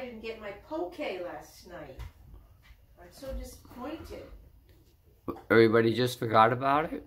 I didn't get my poke last night. I'm so disappointed. Everybody just forgot about it?